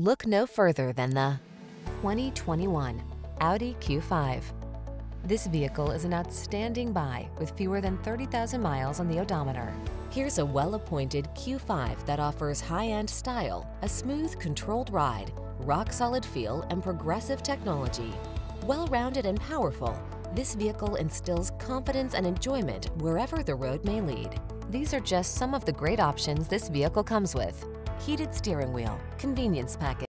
Look no further than the 2021 Audi Q5. This vehicle is an outstanding buy with fewer than 30,000 miles on the odometer. Here's a well-appointed Q5 that offers high-end style, a smooth, controlled ride, rock-solid feel, and progressive technology. Well-rounded and powerful, this vehicle instills confidence and enjoyment wherever the road may lead. These are just some of the great options this vehicle comes with. Heated steering wheel, convenience package,